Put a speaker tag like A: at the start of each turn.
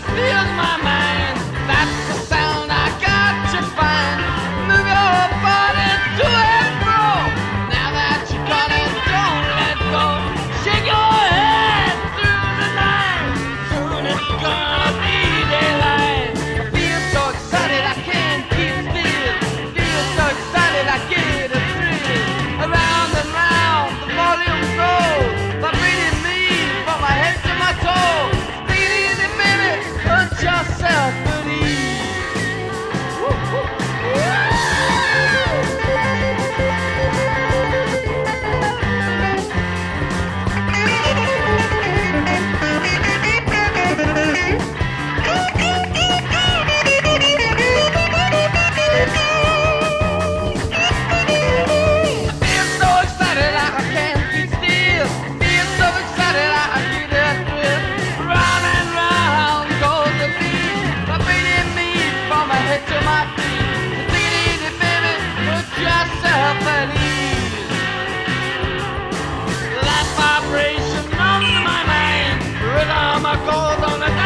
A: feels my mind. to my feet. Baby, put yourself at ease. Vibration on my mind, rhythm on